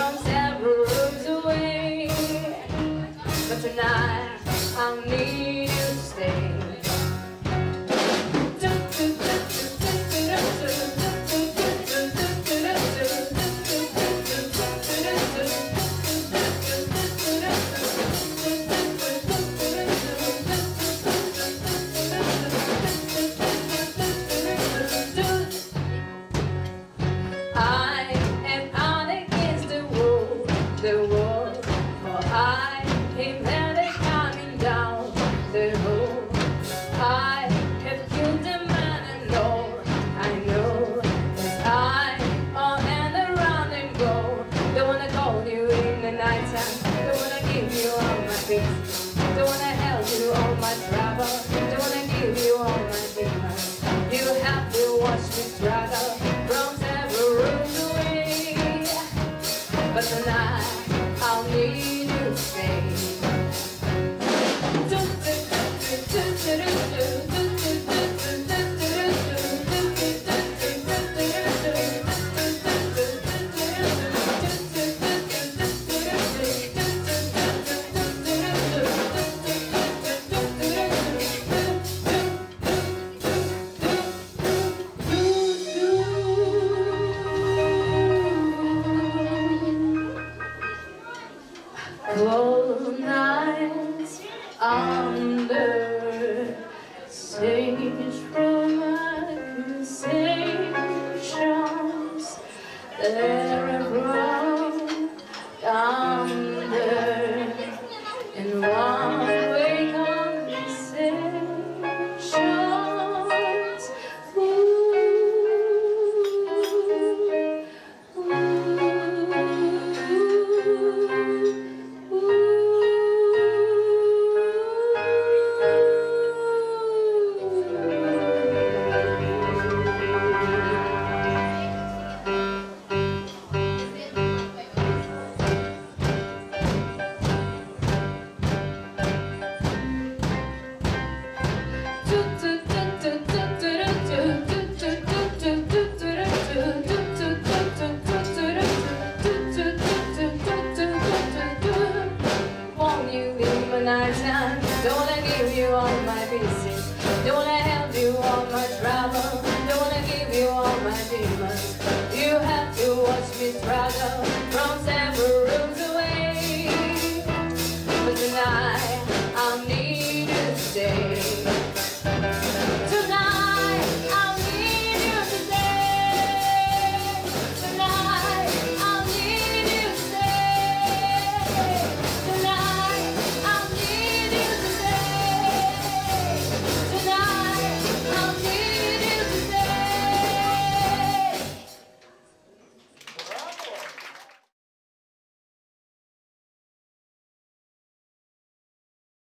from several rooms away. But tonight. him and they're down the road. I have killed a man and all I know that I on and around and go. Don't wanna call you in the night don't wanna give you all my peace, don't wanna help you all my trouble, don't wanna give you all my demons. You have to watch me struggle from several rooms away, but tonight I'll need you to stay. there and bright. be proud of.